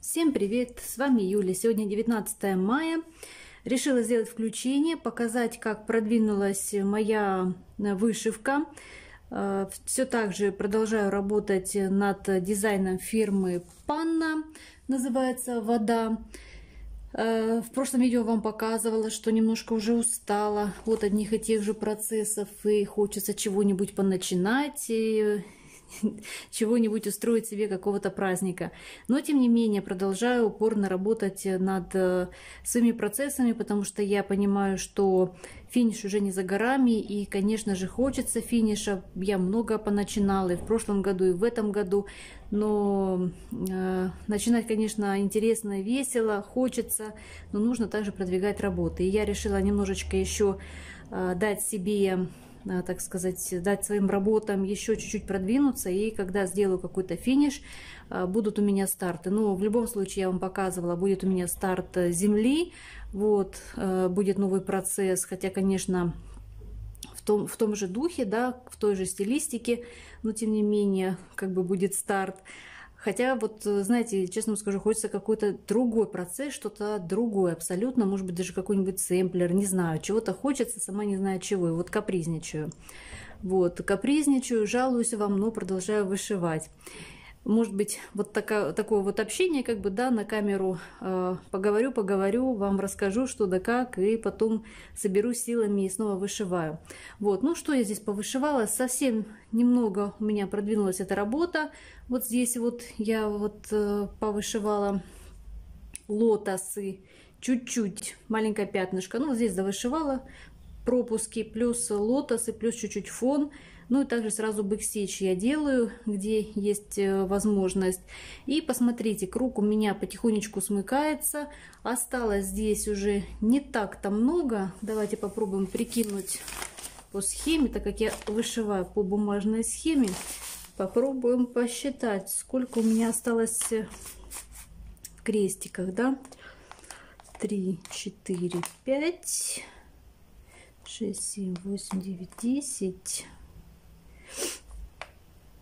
Всем привет! С вами Юля. Сегодня 19 мая. Решила сделать включение, показать, как продвинулась моя вышивка. Э, Все так же продолжаю работать над дизайном фирмы Панна, называется «Вода». Э, в прошлом видео вам показывала, что немножко уже устала от одних и тех же процессов и хочется чего-нибудь поначинать, и чего-нибудь устроить себе какого-то праздника. Но, тем не менее, продолжаю упорно работать над э, своими процессами, потому что я понимаю, что финиш уже не за горами, и, конечно же, хочется финиша. Я много поначинала и в прошлом году, и в этом году, но э, начинать, конечно, интересно весело, хочется, но нужно также продвигать работы. И я решила немножечко еще э, дать себе Э, так сказать, дать своим работам еще чуть-чуть продвинуться, и когда сделаю какой-то финиш, э, будут у меня старты. Но в любом случае, я вам показывала, будет у меня старт земли, вот, э, будет новый процесс, хотя, конечно, в том, в том же духе, да, в той же стилистике, но тем не менее, как бы будет старт. Хотя вот, э, знаете, честно вам скажу, хочется какой-то другой процесс, что-то другое абсолютно, может быть, даже какой-нибудь сэмплер, не знаю, чего-то хочется, сама не знаю чего, и вот капризничаю. Вот, капризничаю, жалуюсь вам, но продолжаю вышивать может быть, вот такая, такое вот общение, как бы, да, на камеру э, поговорю, поговорю, вам расскажу, что да как, и потом соберу силами и снова вышиваю. Вот, ну что я здесь повышивала, совсем немного у меня продвинулась эта работа. Вот здесь вот я вот э, повышивала лотосы, чуть-чуть, маленькое пятнышко, ну, здесь довышивала пропуски, плюс лотосы, плюс чуть-чуть фон. Ну и также сразу бэкстич я делаю, где есть э, возможность. И посмотрите, круг у меня потихонечку смыкается. Осталось здесь уже не так-то много. Давайте попробуем прикинуть по схеме, так как я вышиваю по бумажной схеме. Попробуем посчитать, сколько у меня осталось в крестиках, да? 3, 4, 5, 6, 7, 8, 9, 10,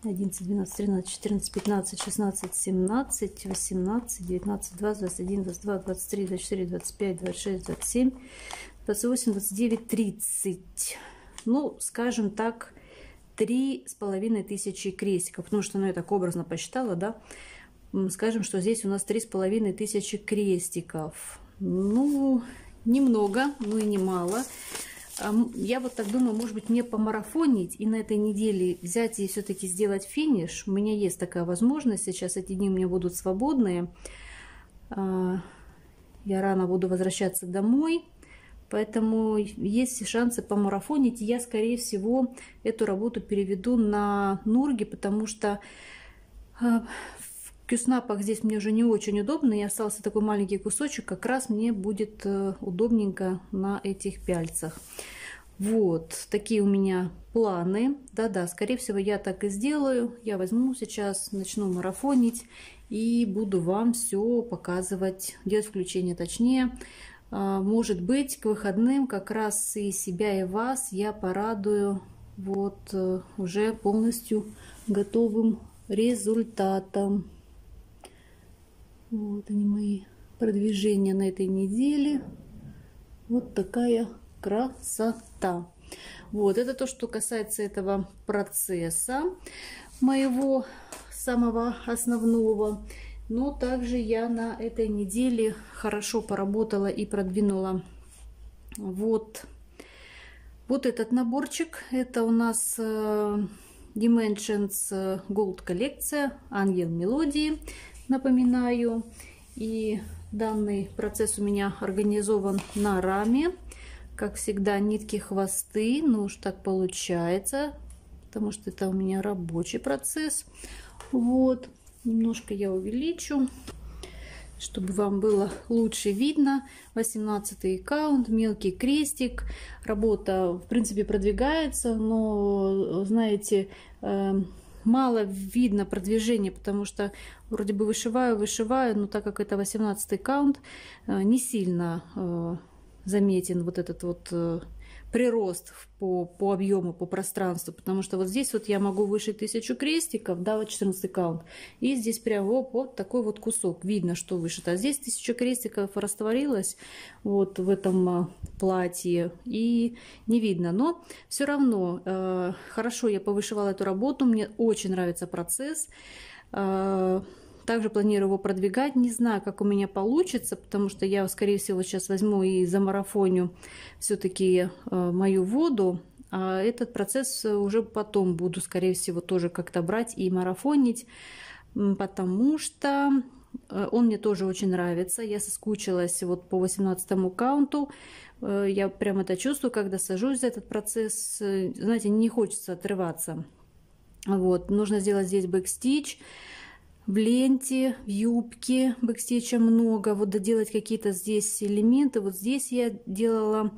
11, 12, 13, 14, 15, 16, 17, 18, 19, 20, 21, 22, 23, 24, 25, 26, 27, 28, 29, 30. Ну, скажем так, три с половиной тысячи крестиков, потому что, ну, я так образно посчитала, да, скажем, что здесь у нас три с половиной тысячи крестиков. Ну, немного, ну и немало. Я вот так думаю, может быть, мне помарафонить и на этой неделе взять и все-таки сделать финиш. У меня есть такая возможность. Сейчас эти дни у меня будут свободные. А, я рано буду возвращаться домой. Поэтому есть шансы помарафонить. Я, скорее всего, эту работу переведу на Нурги, потому что а, кюснапах здесь мне уже не очень удобно. И остался такой маленький кусочек. Как раз мне будет э, удобненько на этих пяльцах. Вот, такие у меня планы. Да-да, скорее всего, я так и сделаю. Я возьму сейчас, начну марафонить и буду вам все показывать, делать включение точнее. А, может быть, к выходным как раз и себя, и вас я порадую вот э, уже полностью готовым результатом. Вот они мои продвижения на этой неделе. Вот такая красота. Вот, это то, что касается этого процесса моего самого основного. Но также я на этой неделе хорошо поработала и продвинула вот, вот этот наборчик. Это у нас э, Dimensions Gold коллекция, Ангел Мелодии, напоминаю. И данный процесс у меня организован на раме. Как всегда, нитки, хвосты. Ну уж так получается, потому что это у меня рабочий процесс. Вот, немножко я увеличу, чтобы вам было лучше видно. 18 аккаунт, мелкий крестик. Работа, в принципе, продвигается, но, знаете, эм, мало видно продвижения, потому что вроде бы вышиваю, вышиваю, но так как это 18 аккаунт, э, не сильно э, заметен вот этот вот э, прирост по, по объему, по пространству, потому что вот здесь вот я могу вышить тысячу крестиков, да, вот 14 каунт, и здесь прям вот, вот такой вот кусок, видно, что вышито. А здесь тысяча крестиков растворилась вот в этом а, платье, и не видно, но все равно э, хорошо я повышивала эту работу, мне очень нравится процесс, э, также планирую его продвигать. Не знаю, как у меня получится, потому что я, скорее всего, сейчас возьму и замарафоню все-таки э, мою воду. А этот процесс уже потом буду, скорее всего, тоже как-то брать и марафонить, потому что э, он мне тоже очень нравится. Я соскучилась вот по 18 count у. Э, я прям это чувствую, когда сажусь за этот процесс. Знаете, не хочется отрываться. Вот, нужно сделать здесь backstitch в ленте, в юбке backstitch а много. Вот доделать какие-то здесь элементы. Вот здесь я делала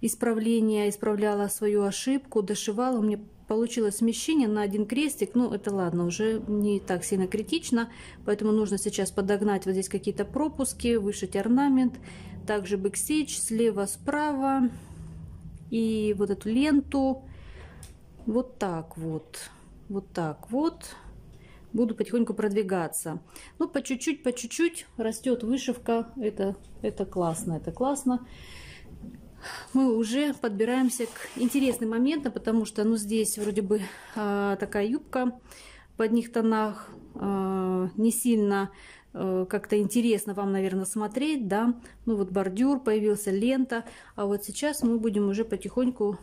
исправление, исправляла свою ошибку, дошивала. У меня получилось смещение на один крестик. Ну, это ладно, уже не так сильно критично. Поэтому нужно сейчас подогнать вот здесь какие-то пропуски, вышить орнамент. Также бэкстич слева, справа. И вот эту ленту. Вот так вот. Вот так вот буду потихоньку продвигаться. Ну, по чуть-чуть, по чуть-чуть растет вышивка. Это, это классно, это классно. Мы уже подбираемся к интересным моментам, потому что, ну, здесь вроде бы э, такая юбка в одних тонах, э, не сильно э, как-то интересно вам, наверное, смотреть, да. Ну, вот бордюр, появился лента, а вот сейчас мы будем уже потихоньку,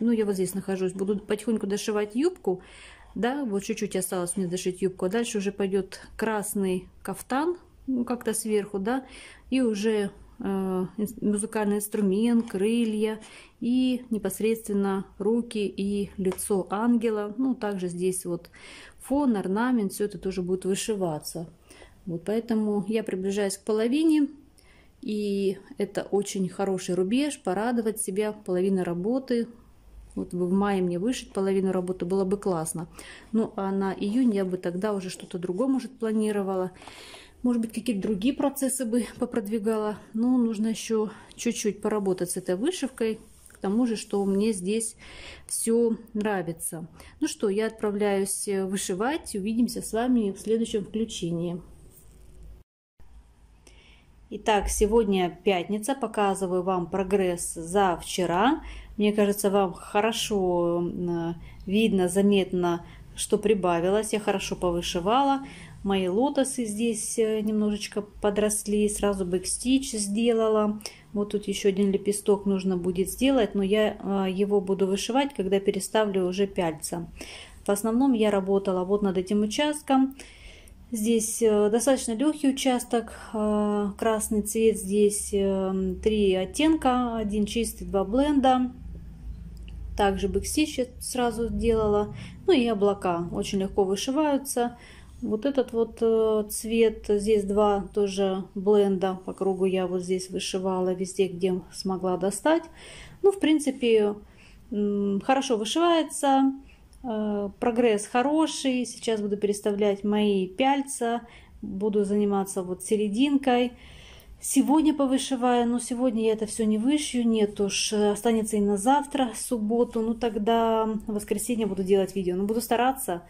ну, я вот здесь нахожусь, буду потихоньку дошивать юбку, да, вот чуть-чуть осталось мне дошить юбку, а дальше уже пойдет красный кафтан, ну, как-то сверху, да, и уже э, музыкальный инструмент, крылья и непосредственно руки и лицо ангела. Ну, также здесь вот фон, орнамент, все это тоже будет вышиваться. Вот поэтому я приближаюсь к половине, и это очень хороший рубеж, порадовать себя, половина работы, вот бы в мае мне вышить половину работы, было бы классно. Ну, а на июнь я бы тогда уже что-то другое, может, планировала. Может быть, какие-то другие процессы бы попродвигала. Но нужно еще чуть-чуть поработать с этой вышивкой. К тому же, что мне здесь все нравится. Ну что, я отправляюсь вышивать. Увидимся с вами в следующем включении. Итак, сегодня пятница. Показываю вам прогресс за вчера. Мне кажется, вам хорошо видно, заметно, что прибавилось. Я хорошо повышивала. Мои лотосы здесь э, немножечко подросли. Сразу бэкстич сделала. Вот тут еще один лепесток нужно будет сделать, но я э, его буду вышивать, когда переставлю уже пяльца. В основном я работала вот над этим участком. Здесь э, достаточно легкий участок, красный цвет, здесь три оттенка, один чистый, два бленда. Также бэкстич сразу сделала. Ну и облака очень легко вышиваются. Вот этот вот э, цвет, здесь два тоже бленда по кругу я вот здесь вышивала везде, где смогла достать. Ну, в принципе, хорошо вышивается, э, прогресс хороший. Сейчас буду переставлять мои пяльца, буду заниматься вот серединкой. Сегодня повышиваю, но сегодня я это все не вышью, нет уж, останется и на завтра, субботу, ну тогда в воскресенье буду делать видео, но буду стараться.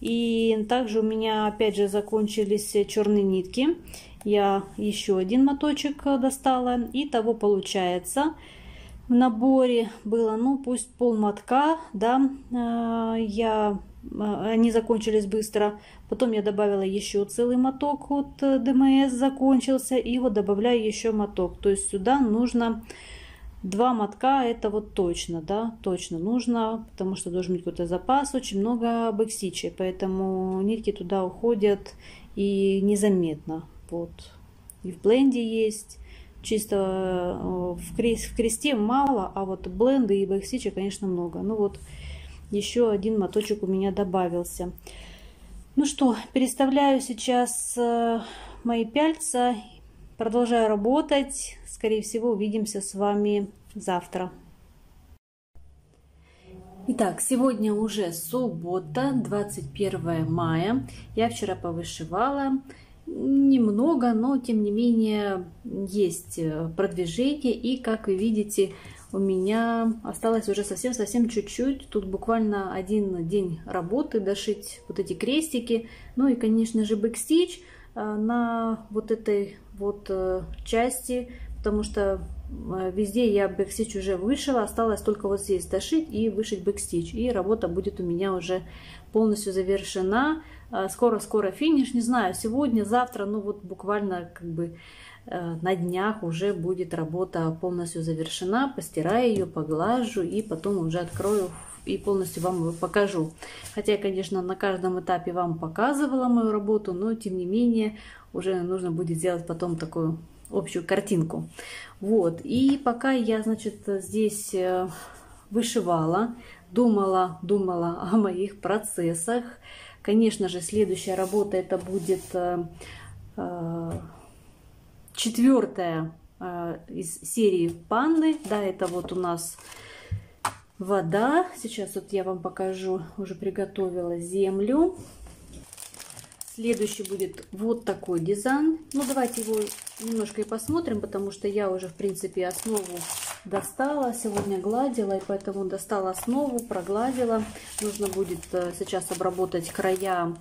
И также у меня опять же закончились черные нитки, я еще один моточек достала, и того получается в наборе было, ну пусть пол мотка, да, а, я они закончились быстро. Потом я добавила еще целый моток, вот э, ДМС закончился, и вот добавляю еще моток. То есть сюда нужно два мотка, это вот точно, да, точно нужно, потому что должен быть какой-то запас, очень много бэксичей, поэтому нитки туда уходят и незаметно. Вот. И в бленде есть, чисто э, в, кресте мало, а вот бленды и бэксичи, конечно, много. Ну вот, еще один моточек у меня добавился. Ну что, переставляю сейчас э, мои пяльца, продолжаю работать. Скорее всего, увидимся с вами завтра. Итак, сегодня уже суббота, 21 мая. Я вчера повышивала немного, но тем не менее есть продвижение. И, как вы видите, у меня осталось уже совсем-совсем чуть-чуть. Тут буквально один день работы дошить вот эти крестики. Ну и, конечно же, backstitch э, на вот этой вот э, части, потому что э, везде я backstitch уже вышила, осталось только вот здесь дошить и вышить backstitch. И работа будет у меня уже полностью завершена. Скоро-скоро финиш, не знаю, сегодня, завтра, ну вот буквально как бы на днях уже будет работа полностью завершена. Постираю ее, поглажу и потом уже открою и полностью вам его покажу. Хотя конечно, на каждом этапе вам показывала мою работу, но тем не менее уже нужно будет сделать потом такую общую картинку. Вот, и пока я, значит, здесь э, вышивала, думала, думала о моих процессах. Конечно же, следующая работа это будет э, четвертая э, из серии панны. Да, это вот у нас вода. Сейчас вот я вам покажу, уже приготовила землю. Следующий будет вот такой дизайн. Ну, давайте его немножко и посмотрим, потому что я уже, в принципе, основу достала. Сегодня гладила, и поэтому достала основу, прогладила. Нужно будет э, сейчас обработать края а,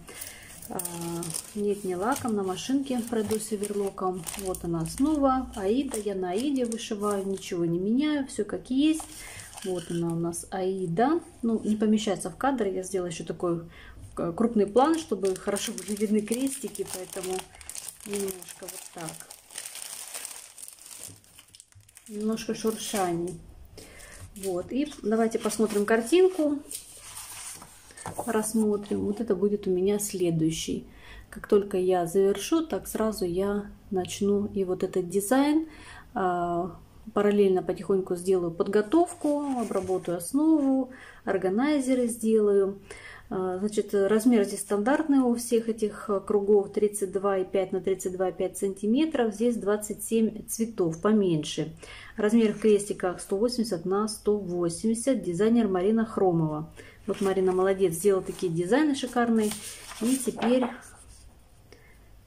нет, не лаком, на машинке пройдусь оверлоком. Вот она основа. Аида. Я на Аиде вышиваю, ничего не меняю, все как есть. Вот она у нас Аида. Ну, не помещается в кадр. Я сделала еще такой э, крупный план, чтобы хорошо были видны крестики, поэтому немножко вот так. Немножко шуршаний. Вот, и давайте посмотрим картинку рассмотрим. Вот это будет у меня следующий. Как только я завершу, так сразу я начну и вот этот дизайн. А, параллельно потихоньку сделаю подготовку, обработаю основу, органайзеры сделаю. А, значит, размер здесь стандартный у всех этих кругов 32,5 на 32,5 сантиметров. Здесь 27 цветов, поменьше. Размер в крестиках 180 на 180. Дизайнер Марина Хромова. Вот Марина молодец, сделала такие дизайны шикарные. И теперь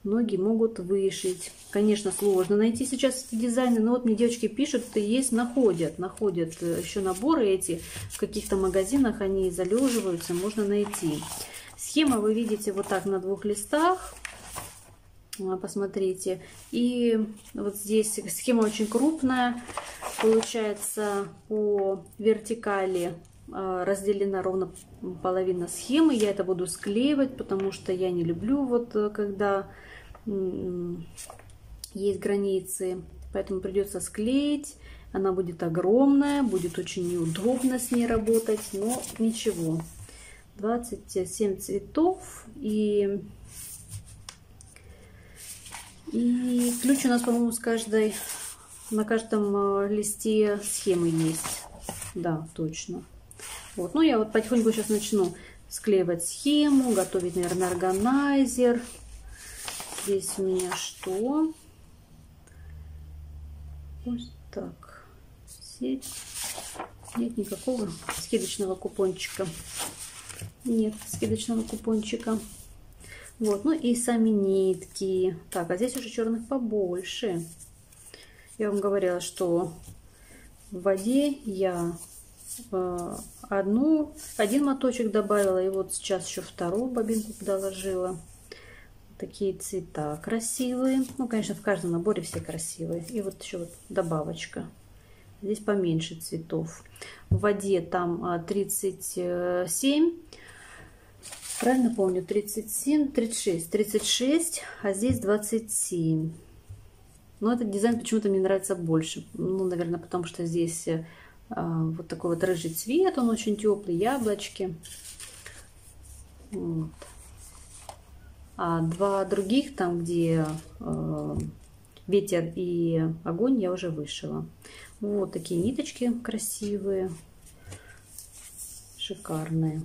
ноги могут вышить. Конечно, сложно найти сейчас эти дизайны, но вот мне девочки пишут, есть, находят. Находят еще наборы эти в каких-то магазинах, они залеживаются, можно найти. Схема вы видите вот так на двух листах. А, посмотрите. И вот здесь схема очень крупная. Получается по вертикали разделена ровно половина схемы. Я это буду склеивать, потому что я не люблю, вот э, когда есть границы. Поэтому придется склеить. Она будет огромная, будет очень неудобно с ней работать, но ничего. 27 цветов и, и ключ у нас, по-моему, с каждой, на каждом э, листе схемы есть. Да, точно. Вот. Ну, я вот потихоньку сейчас начну склеивать схему, готовить, наверное, органайзер. Здесь у меня что? Вот так. Сеть. Нет никакого скидочного купончика. Нет скидочного купончика. Вот, ну и сами нитки. Так, а здесь уже черных побольше. Я вам говорила, что в воде я одну, один моточек добавила, и вот сейчас еще вторую бобинку доложила. Такие цвета красивые. Ну, конечно, в каждом наборе все красивые. И вот еще вот добавочка. Здесь поменьше цветов. В воде там 37. А, Правильно помню, 37, 36, 36, а здесь 27. Но этот дизайн почему-то мне нравится больше. Ну, наверное, потому что здесь э, вот такой вот рыжий цвет, он очень теплый, яблочки. Вот. А два других, там где э, ветер и огонь, я уже вышила. Вот такие ниточки красивые, шикарные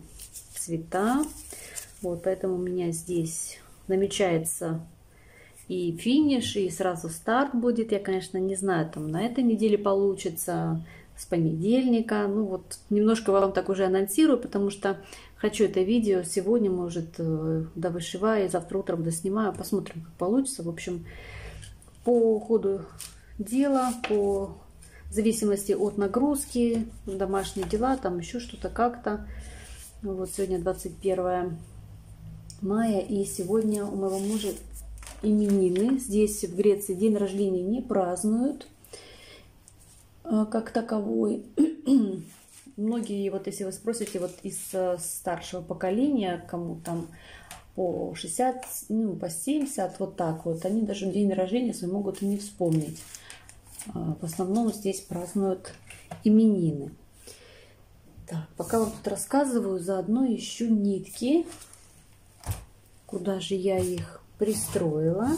цвета. Вот поэтому у меня здесь намечается и финиш, и сразу старт будет. Я, конечно, не знаю, там на этой неделе получится с понедельника. Ну вот немножко вам так уже анонсирую, потому что хочу это видео сегодня, может, э, довышиваю, завтра утром доснимаю, посмотрим, как получится. В общем, по ходу дела, по зависимости от нагрузки, домашние дела, там еще что-то как-то. Вот сегодня 21 мая, и сегодня у моего мужа именины. Здесь в Греции день рождения не празднуют как таковой. Многие, вот если вы спросите вот из э, старшего поколения, кому там по 60, ну, по 70, вот так вот, они даже день рождения свой могут и не вспомнить. А, в основном здесь празднуют именины. Так, пока вам тут рассказываю, заодно ищу нитки. Куда же я их пристроила?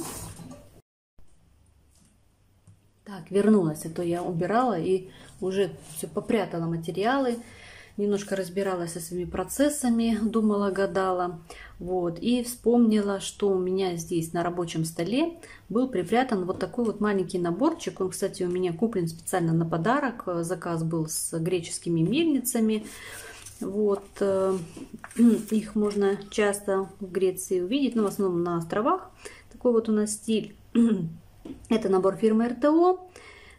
Так, вернулась, а то я убирала и уже все попрятала материалы немножко разбиралась со своими процессами, думала, гадала. Вот, и вспомнила, что у меня здесь на рабочем столе был припрятан вот такой вот маленький наборчик. Он, кстати, у меня куплен специально на подарок. Заказ был с греческими мельницами. Вот, э, их можно часто в Греции увидеть, но в основном на островах. Такой вот у нас стиль. Это набор фирмы РТО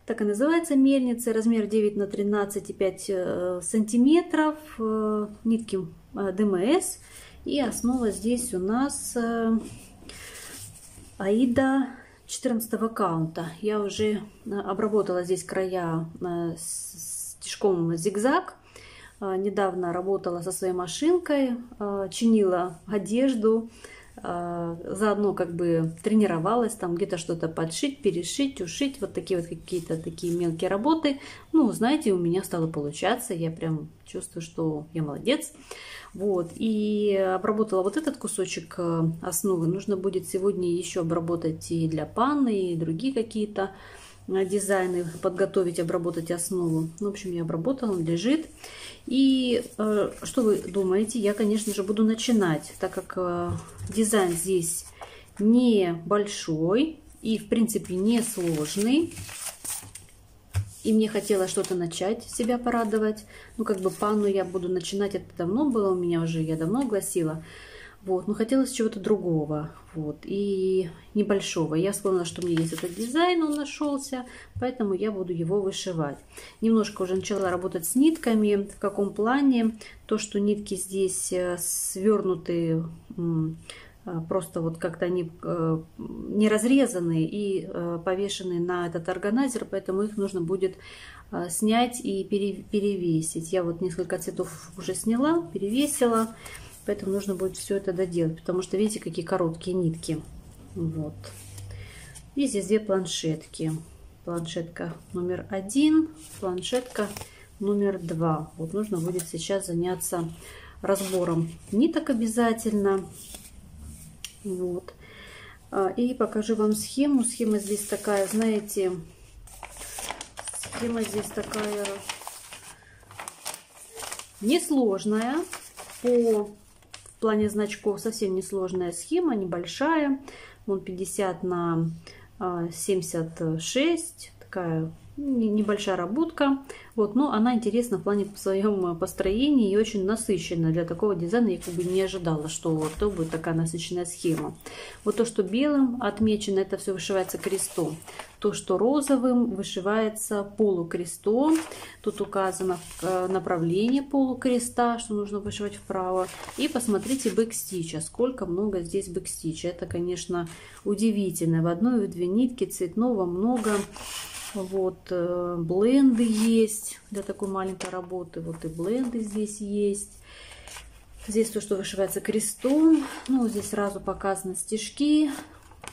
так и называется мельница, размер 9 на 13,5 э, сантиметров, э, нитки э, ДМС. И основа здесь у нас Аида 14 каунта. Я уже обработала здесь края стежком зигзаг. Недавно работала со своей машинкой, чинила одежду, заодно как бы тренировалась, там где-то что-то подшить, перешить, ушить, вот такие вот какие-то такие мелкие работы. Ну, знаете, у меня стало получаться, я прям чувствую, что я молодец. Вот, и обработала вот этот кусочек э, основы. Нужно будет сегодня еще обработать и для панны, и другие какие-то дизайны, подготовить, обработать основу. В общем, я обработала, он лежит. И э, что вы думаете? Я, конечно же, буду начинать, так как э, дизайн здесь небольшой и, в принципе, не сложный. И мне хотелось что-то начать, себя порадовать. Ну, как бы панну я буду начинать, это давно было у меня уже, я давно огласила. Вот, но хотелось чего-то другого, вот, и небольшого. Я вспомнила, что у меня есть этот дизайн, он нашелся, поэтому я буду его вышивать. Немножко уже начала работать с нитками. В каком плане? То, что нитки здесь э, свернуты а, просто вот как-то они э, не разрезаны и э, повешены на этот органайзер, поэтому их нужно будет снять и перевесить. Я вот несколько цветов уже сняла, перевесила. Поэтому нужно будет все это доделать, потому что видите, какие короткие нитки. Вот. И здесь две планшетки. Планшетка номер один, планшетка номер два. Вот нужно будет сейчас заняться разбором ниток обязательно. Вот. А, и покажу вам схему. Схема здесь такая, знаете, схема здесь такая несложная по плане значков совсем несложная схема, небольшая. Вон 50 на 76, а, такая небольшая работка. Вот, но она интересна в плане в своем построении и очень насыщенная. Для такого дизайна я как бы не ожидала, что вот то будет такая насыщенная схема. Вот то, что белым отмечено, это все вышивается крестом. То, что розовым вышивается полукрестом. Тут указано э, направление полукреста, что нужно вышивать вправо. И посмотрите бэкстича, сколько много здесь бэкстича. Это, конечно, удивительно. В одной и в две нитки цветного много. Вот, э, бленды есть для такой маленькой работы. Вот и бленды здесь есть. Здесь то, что вышивается крестом. Ну, здесь сразу показаны стежки.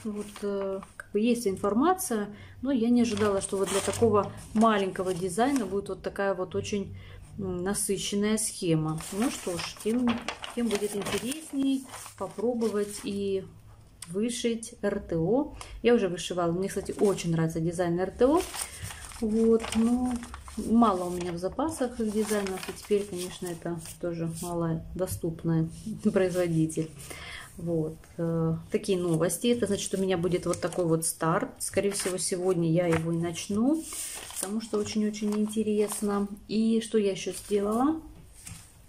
Вот, э, есть информация, но я не ожидала, что вот для такого маленького дизайна будет вот такая вот очень насыщенная схема. Ну что ж, тем, тем будет интересней попробовать и вышить РТО. Я уже вышивала. Мне, кстати, очень нравится дизайн РТО. Вот, но мало у меня в запасах их дизайнов. И теперь, конечно, это тоже малодоступный производитель. Вот. Э, такие новости. Это значит, у меня будет вот такой вот старт. Скорее всего, сегодня я его и начну, потому что очень-очень интересно. И что я еще сделала?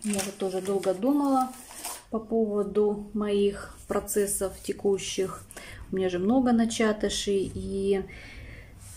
Я вот тоже долго думала по поводу моих процессов текущих. У меня же много начатышей, и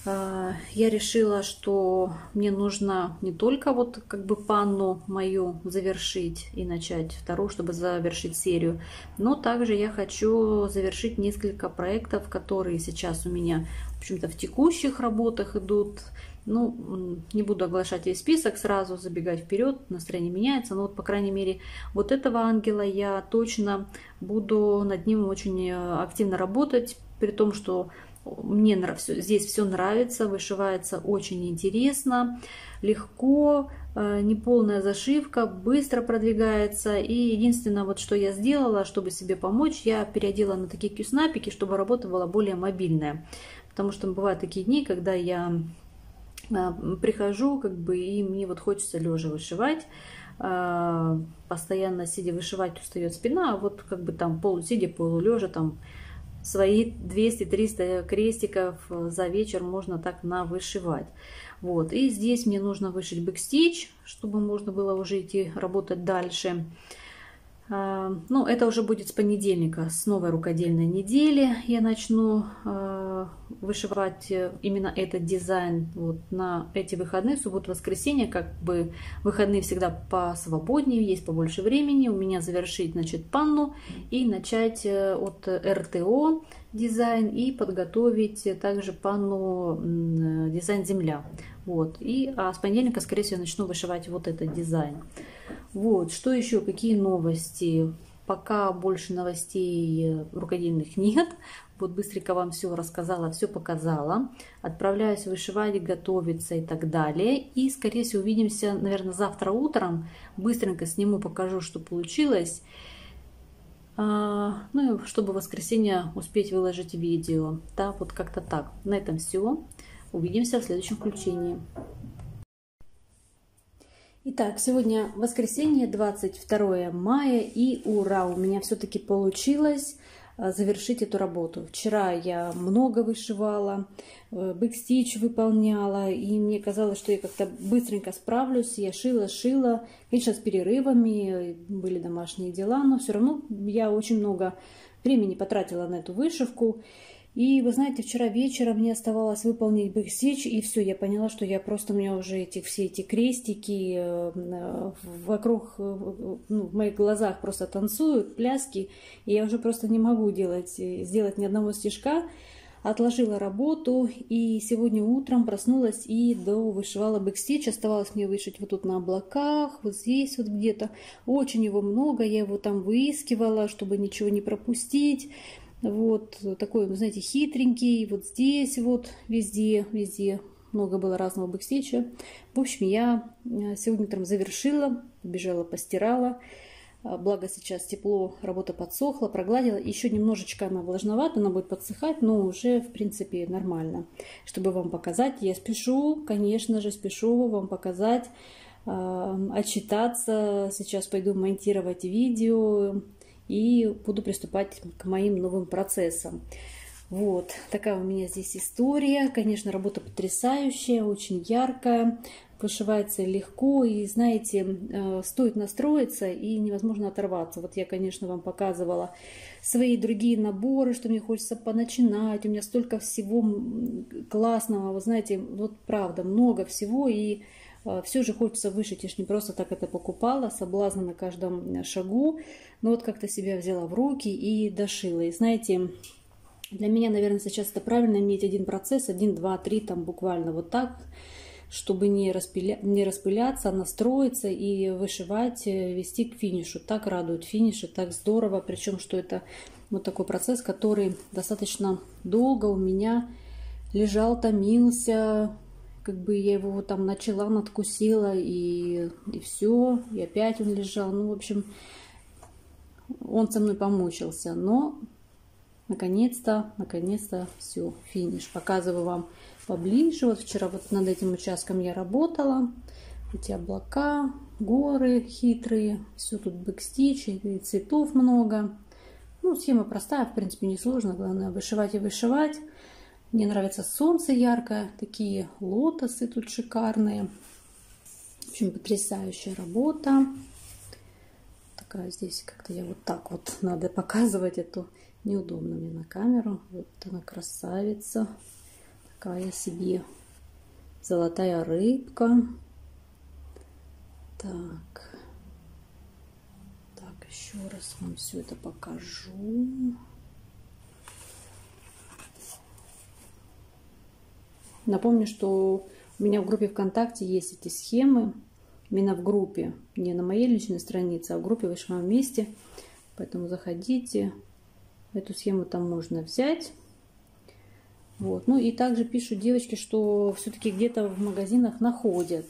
я решила, что мне нужно не только вот как бы панну мою завершить и начать вторую, чтобы завершить серию, но также я хочу завершить несколько проектов, которые сейчас у меня, в общем-то, в текущих работах идут. Ну, не буду оглашать весь список сразу, забегать вперед, настроение меняется, но вот, по крайней мере, вот этого ангела я точно буду над ним очень э, активно работать, при том, что мне здесь все нравится, вышивается очень интересно, легко, э, неполная зашивка, быстро продвигается. И единственное, вот что я сделала, чтобы себе помочь, я переодела на такие кюснапики, чтобы работа была более мобильная. Потому что бывают такие дни, когда я э, прихожу, как бы, и мне вот хочется лежа вышивать э, постоянно сидя вышивать устает спина, а вот как бы там полусидя, полулежа, там свои 200-300 крестиков за вечер можно так навышивать. Вот. И здесь мне нужно вышить бэкстич, чтобы можно было уже идти работать дальше. А, ну, это уже будет с понедельника, с новой рукодельной недели я начну а, вышивать э, именно этот дизайн вот на эти выходные, субботу, воскресенье, как бы выходные всегда посвободнее, есть побольше времени, у меня завершить, значит, панну и начать э, от РТО дизайн и подготовить также панну э, дизайн земля. Вот. И а с понедельника, скорее всего, начну вышивать вот этот дизайн. Вот, что еще, какие новости? Пока больше новостей рукодельных нет. Вот быстренько вам все рассказала, все показала. Отправляюсь вышивать, готовиться и так далее. И, скорее всего, увидимся, наверное, завтра утром. Быстренько сниму, покажу, что получилось. А, ну и чтобы в воскресенье успеть выложить видео. Да, вот как-то так. На этом все. Увидимся в следующем включении. Итак, сегодня воскресенье, 22 мая, и ура, у меня все-таки получилось а, завершить эту работу. Вчера я много вышивала, э, backstitch выполняла, и мне казалось, что я как-то быстренько справлюсь. Я шила, шила, конечно, с перерывами, были домашние дела, но все равно я очень много времени потратила на эту вышивку. И вы знаете, вчера вечером мне оставалось выполнить backstitch, и все, я поняла, что я просто, у меня уже эти, все эти крестики э, вокруг, э, ну, в моих глазах просто танцуют, пляски, и я уже просто не могу делать, э, сделать ни одного стежка. Отложила работу, и сегодня утром проснулась и довышивала backstitch. Оставалось мне вышить вот тут на облаках, вот здесь вот где-то. Очень его много, я его там выискивала, чтобы ничего не пропустить. Вот такой, вы знаете, хитренький. Вот здесь вот везде, везде много было разного backstitch а. В общем, я э, сегодня утром завершила, бежала, постирала. А, благо сейчас тепло, работа подсохла, прогладила. Еще немножечко она влажновата, она будет подсыхать, но уже, в принципе, нормально. Чтобы вам показать, я спешу, конечно же, спешу вам показать, а, отчитаться. Сейчас пойду монтировать видео, и буду приступать к моим новым процессам. Вот, такая у меня здесь история. Конечно, работа потрясающая, очень яркая, вышивается легко. И, знаете, э, стоит настроиться и невозможно оторваться. Вот я, конечно, вам показывала свои другие наборы, что мне хочется поначинать. У меня столько всего классного. Вы знаете, вот правда, много всего. И все же хочется вышить, я ж не просто так это покупала, соблазна на каждом шагу, но вот как-то себя взяла в руки и дошила. И знаете, для меня, наверное, сейчас это правильно иметь один процесс, один, два, три, там буквально вот так, чтобы не, распыля... не распыляться, настроиться и вышивать, э, вести к финишу. Так радует финиши, так здорово. Причем, что это вот такой процесс, который достаточно долго у меня лежал, томился, как бы я его там начала, надкусила, и, и все, и опять он лежал. Ну, в общем, он со мной помучился, но наконец-то, наконец-то все, финиш. Показываю вам поближе. Вот вчера вот над этим участком я работала. Эти облака, горы хитрые, все тут бэкстич, и цветов много. Ну, схема простая, в принципе, несложно. Главное вышивать и вышивать. Мне нравится солнце яркое, такие лотосы тут шикарные. В общем, потрясающая работа. Такая здесь как-то я вот так вот надо показывать эту. Неудобно мне на камеру. Вот она красавица. Такая себе золотая рыбка. Так. Так, еще раз вам все это покажу. Напомню, что у меня в группе ВКонтакте есть эти схемы. Именно в группе, не на моей личной странице, а в группе «Вышла вместе». Поэтому заходите. Эту схему там можно взять. Вот. Ну и также пишут девочки, что все-таки где-то в магазинах находят.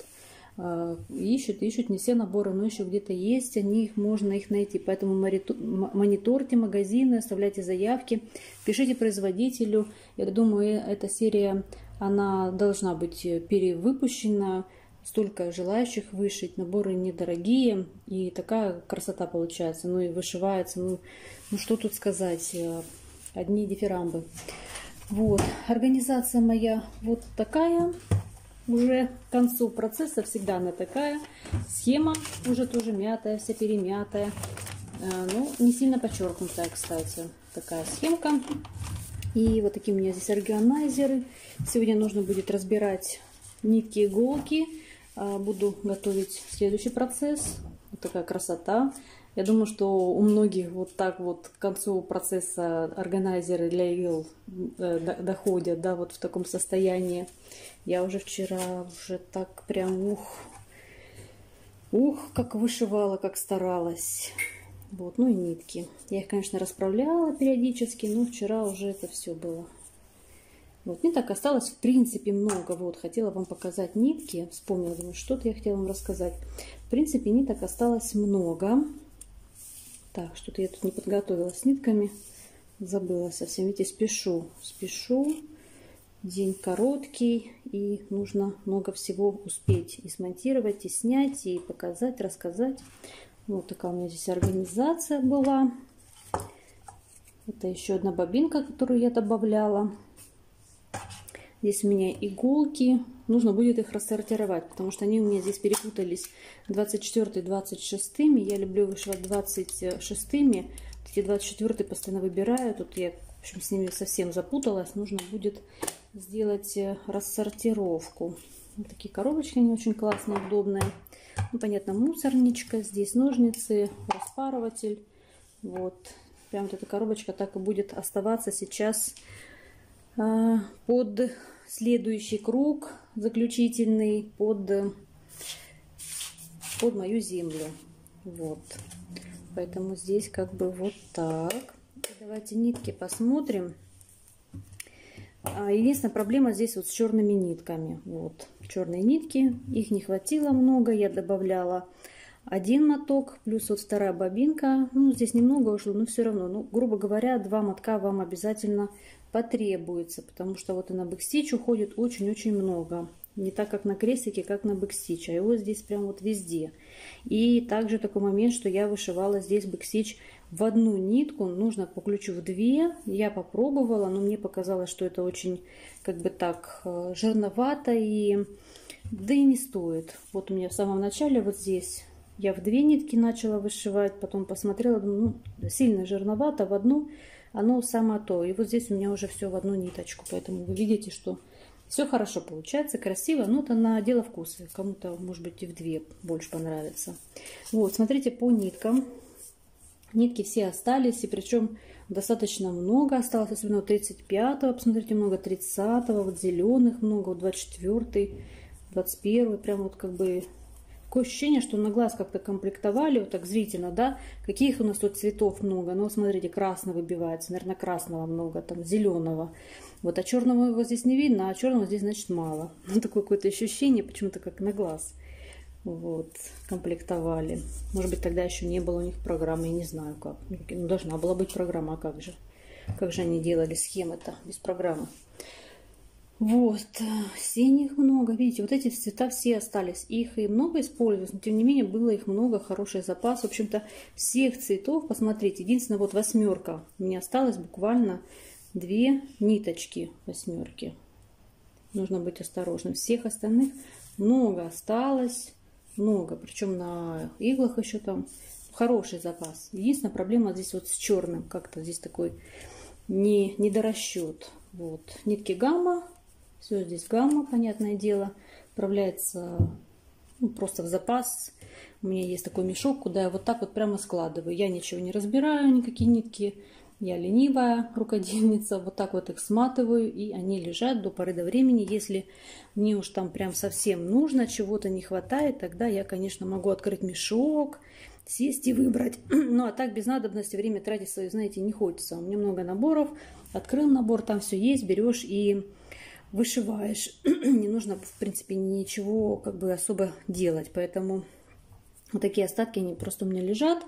Э, ищут, ищут, не все наборы, но еще где-то есть, они их можно их найти. Поэтому мониторьте магазины, оставляйте заявки, пишите производителю. Я думаю, э, эта серия, она должна быть перевыпущена. Столько желающих вышить, наборы недорогие, и такая красота получается. Ну и вышивается, ну, ну что тут сказать, э, одни дифирамбы. Вот, организация моя вот такая. Уже к концу процесса всегда она такая. Схема уже тоже мятая, вся перемятая. Э, ну, не сильно подчеркнутая, кстати. Такая схемка. И вот такие у меня здесь органайзеры. Сегодня нужно будет разбирать нитки, иголки. Э, буду готовить следующий процесс. Вот такая красота. Я думаю, что у многих вот так вот к концу процесса органайзеры для игл э, доходят, да, вот в таком состоянии. Я уже вчера уже так прям ух, ух, как вышивала, как старалась. Вот, ну и нитки. Я их, конечно, расправляла периодически, но вчера уже это все было. Вот, не так осталось, в принципе, много. Вот, хотела вам показать нитки. Вспомнила, думаю, что-то я хотела вам рассказать. В принципе, ниток осталось много. Так, что-то я тут не подготовила с нитками. Забыла совсем. Видите, спешу. Спешу. День короткий. И нужно много всего успеть. И смонтировать, и снять, и показать, рассказать. Вот такая у меня здесь организация была. Это еще одна бобинка, которую я добавляла. Здесь у меня иголки. Нужно будет их рассортировать, потому что они у меня здесь перепутались 24 26 -ми. Я люблю вышивать 26 -ми. Эти 24 постоянно выбираю. Тут я, в общем, с ними совсем запуталась. Нужно будет сделать э, рассортировку. Вот такие коробочки, они очень классные, удобные. Ну, понятно, мусорничка. Здесь ножницы, распарыватель. Вот. Прям вот эта коробочка так и будет оставаться сейчас а, под следующий круг заключительный под, под мою землю. Вот. Поэтому здесь как бы вот так. Давайте нитки посмотрим. А, единственная проблема здесь вот с черными нитками. Вот черные нитки, их не хватило много, я добавляла один моток, плюс вот вторая бобинка. Ну, здесь немного ушло, но все равно, ну, грубо говоря, два мотка вам обязательно потребуется, потому что вот и на бэкстич уходит очень-очень много. Не так, как на крестике, как на backstitch, а его здесь прям вот везде. И также такой момент, что я вышивала здесь backstitch в одну нитку, нужно по ключу в две. Я попробовала, но мне показалось, что это очень как бы так э, жирновато и да и не стоит. Вот у меня в самом начале вот здесь я в две нитки начала вышивать, потом посмотрела, думаю, ну, сильно жирновато в одну оно само то. И вот здесь у меня уже все в одну ниточку, поэтому вы видите, что все хорошо получается, красиво, но это на дело вкуса. Кому-то, может быть, и в две больше понравится. Вот, смотрите по ниткам. Нитки все остались, и причем достаточно много осталось, особенно 35-го, посмотрите, много 30-го, вот зеленых много, вот 24-й, 21-й, прям вот как бы Такое ощущение, что на глаз как-то комплектовали, вот так зрительно, да, каких у нас тут цветов много. Ну, смотрите, красный выбивается, наверное, красного много, там, зеленого. Вот, а черного его здесь не видно, а черного здесь, значит, мало. Ну, такое какое-то ощущение, почему-то как на глаз. Вот, комплектовали. Может быть, тогда еще не было у них программы, я не знаю как. Ну, должна была быть программа, а как же? Как же они делали схемы-то без программы? Вот, э, синих много. Видите, вот эти цвета все остались. Их и много используют, но тем не менее было их много, хороший запас. В общем-то, всех цветов, посмотрите, единственное, вот восьмерка. Меня осталось буквально две ниточки восьмерки. Нужно быть осторожным. Всех остальных много осталось, много. Причем на иглах еще там хороший запас. Единственная проблема здесь вот с черным. Как-то здесь такой не, недорасчет. Вот. Нитки гамма Все здесь гамма, понятное дело. Отправляется ну, просто в запас. У меня есть такой мешок, куда я вот так вот прямо складываю. Я ничего не разбираю, никакие нитки. Я ленивая рукодельница, вот так вот их сматываю, и они лежат до поры до времени. Если мне уж там прям совсем нужно, чего-то не хватает, тогда я, конечно, могу открыть мешок, сесть и выбрать. Ну, а так без надобности время тратить свое, знаете, не хочется. У меня много наборов. Открыл набор, там все есть, берешь и вышиваешь. не нужно, в принципе, ничего как бы особо делать. Поэтому вот такие остатки, они просто у меня лежат.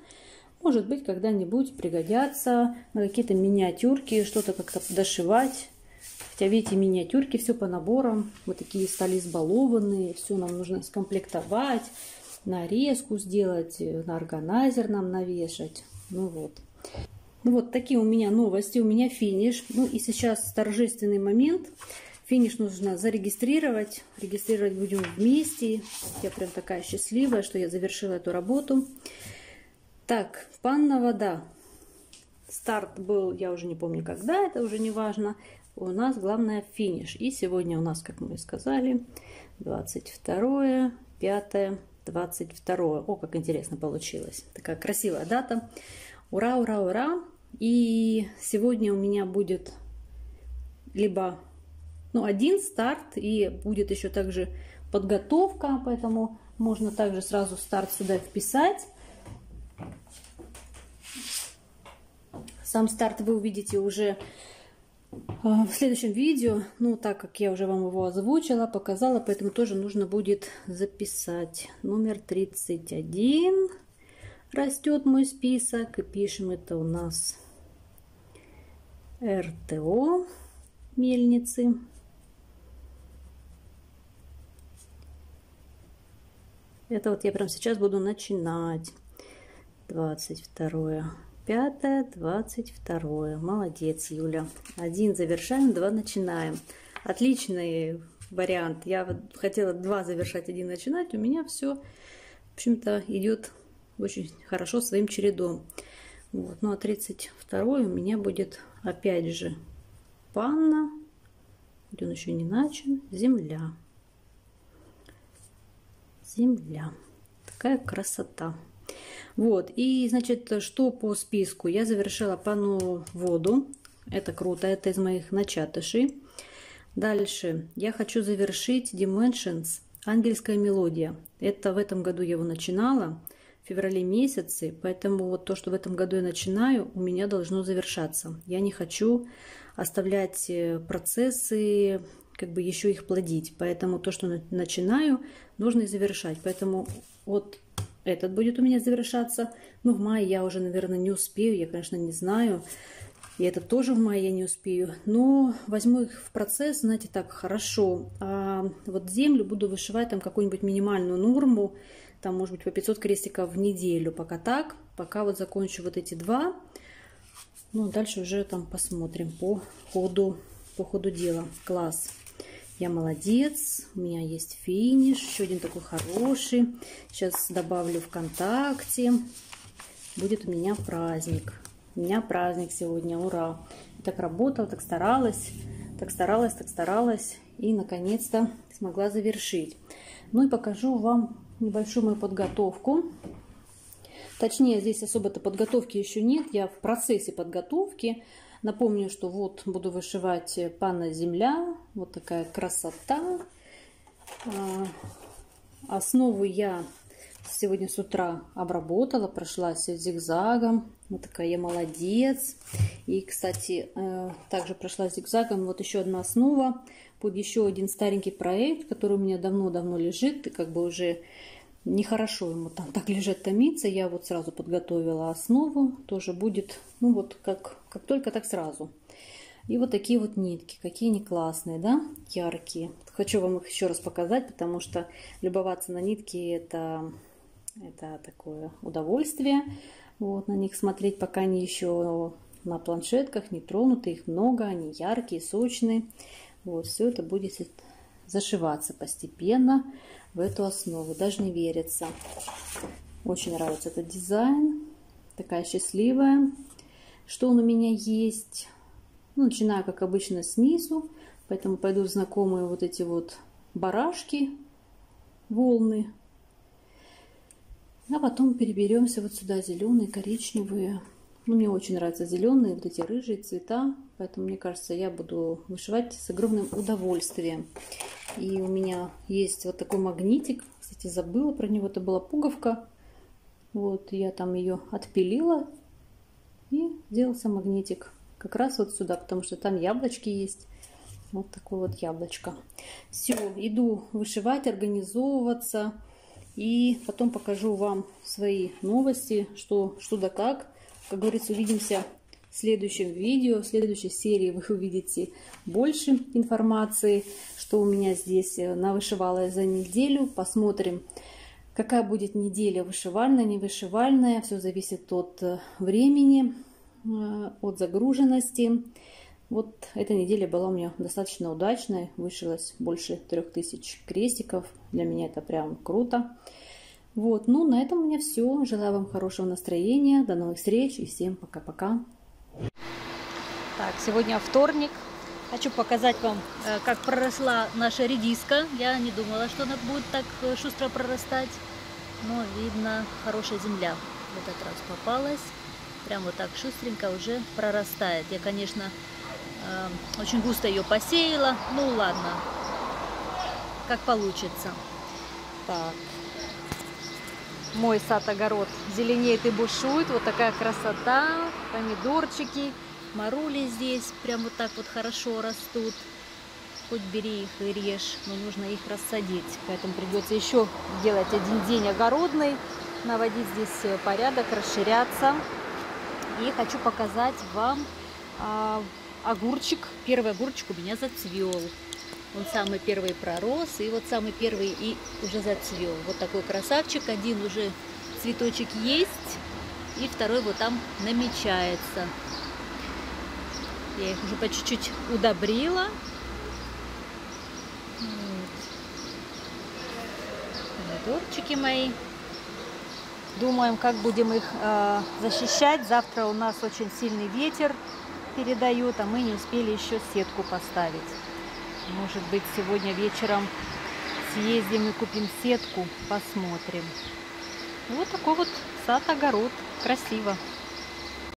Может быть, когда-нибудь пригодятся на какие-то миниатюрки, что-то как-то дошивать. Хотя, видите, миниатюрки все по наборам. Вот такие стали избалованные. Все нам нужно скомплектовать, нарезку сделать, на органайзер нам навешать. Ну вот. Ну вот такие у меня новости, у меня финиш. Ну и сейчас торжественный момент. Финиш нужно зарегистрировать. Регистрировать будем вместе. Я прям такая счастливая, что я завершила эту работу. Так, панна вода. Старт был, я уже не помню когда, это уже не важно. У нас главное финиш. И сегодня у нас, как мы сказали, 22, 5, 22. О, как интересно получилось. Такая красивая дата. Ура, ура, ура. И сегодня у меня будет либо ну, один старт, и будет еще также подготовка, поэтому можно также сразу старт сюда вписать. Сам старт вы увидите уже а, в следующем видео. Ну, так как я уже вам его озвучила, показала, поэтому тоже нужно будет записать. Номер 31 растет мой список. И пишем это у нас РТО мельницы. Это вот я прям сейчас буду начинать. 22 Пятое, двадцать второе. Молодец, Юля. Один завершаем, два начинаем. Отличный вариант. Я хотела два завершать, один начинать. У меня все, в общем-то, идет очень хорошо своим чередом. Вот. Ну а 32 у меня будет опять же панна. Он еще не начал. Земля. Земля. Такая красота. Вот, и, значит, что по списку? Я завершила пану воду. Это круто, это из моих начатышей. Дальше я хочу завершить Dimensions Ангельская мелодия. Это в этом году я его начинала, в феврале месяце, поэтому вот то, что в этом году я начинаю, у меня должно завершаться. Я не хочу оставлять э, процессы, как бы еще их плодить. Поэтому то, что начинаю, нужно и завершать. Поэтому вот этот будет у меня завершаться. Ну, в мае я уже, наверное, не успею. Я, конечно, не знаю. И это тоже в мае я не успею. Но возьму их в процесс, знаете, так, хорошо. А вот землю буду вышивать там какую-нибудь минимальную норму. Там, может быть, по 500 крестиков в неделю. Пока так. Пока вот закончу вот эти два. Ну, дальше уже там посмотрим по ходу, по ходу дела. Класс. Я молодец, у меня есть финиш, еще один такой хороший. Сейчас добавлю ВКонтакте. Будет у меня праздник. У меня праздник сегодня, ура! так работала, так старалась, так старалась, так старалась. И, наконец-то, смогла завершить. Ну и покажу вам небольшую мою подготовку. Точнее, здесь особо-то подготовки еще нет. Я в процессе подготовки. Напомню, что вот буду вышивать пана земля. Вот такая красота. А, основу я сегодня с утра обработала, прошлась зигзагом. Вот такая я молодец. И, кстати, э, также прошла зигзагом вот еще одна основа под еще один старенький проект, который у меня давно-давно лежит. И как бы уже нехорошо ему там так лежать, томиться. Я вот сразу подготовила основу. Тоже будет, ну вот как, как только, так сразу. И вот такие вот нитки, какие они классные, да, яркие. Хочу вам их еще раз показать, потому что любоваться на нитки это, это такое удовольствие. Вот на них смотреть, пока они еще на планшетках не тронуты, их много, они яркие, сочные. Вот все это будет зашиваться постепенно в эту основу. Даже не верится. Очень нравится этот дизайн. Такая счастливая, что он у меня есть. Ну, начинаю, как обычно, снизу. Поэтому пойдут знакомые вот эти вот барашки, волны. А потом переберемся вот сюда, зеленые, коричневые. Ну, мне очень нравятся зеленые, вот эти рыжие цвета. Поэтому, мне кажется, я буду вышивать с огромным удовольствием. И у меня есть вот такой магнитик. Кстати, забыла про него. Это была пуговка. Вот, я там ее отпилила. И сделался магнитик. Как раз вот сюда, потому что там яблочки есть. Вот такое вот яблочко. Все, иду вышивать, организовываться. И потом покажу вам свои новости, что, что да как. Как говорится, увидимся в следующем видео, в следующей серии вы увидите больше информации, что у меня здесь э, навышивала за неделю. Посмотрим, какая будет неделя вышивальная, не вышивальная. Все зависит от э, времени, э, от загруженности. Вот эта неделя была у меня достаточно удачная. Вышилось больше 3000 крестиков. Для меня это прям круто. Вот, ну на этом у меня все. Желаю вам хорошего настроения. До новых встреч и всем пока-пока. Так, сегодня вторник. Хочу показать вам, э, как проросла наша редиска. Я не думала, что она будет так э, шустро прорастать. Но видно, хорошая земля в этот раз попалась. Прям вот так шустренько уже прорастает. Я, конечно, э, очень густо ее посеяла. Ну ладно, как получится. Так. Мой сад-огород зеленеет и бушует. Вот такая красота. Помидорчики. Марули здесь прям вот так вот хорошо растут. Хоть бери их и режь, но нужно их рассадить. Поэтому придется еще делать один день огородный, наводить здесь э, порядок, расширяться. И хочу показать вам а, огурчик. Первый огурчик у меня зацвел. Он самый первый пророс, и вот самый первый и уже зацвел. Вот такой красавчик. Один уже цветочек есть, и второй вот там намечается. Я их уже по чуть-чуть удобрила. Помидорчики мои. Думаем, как будем их э, защищать. Завтра у нас очень сильный ветер передает, а мы не успели еще сетку поставить. Может быть, сегодня вечером съездим и купим сетку, посмотрим. Вот такой вот сад-огород. Красиво.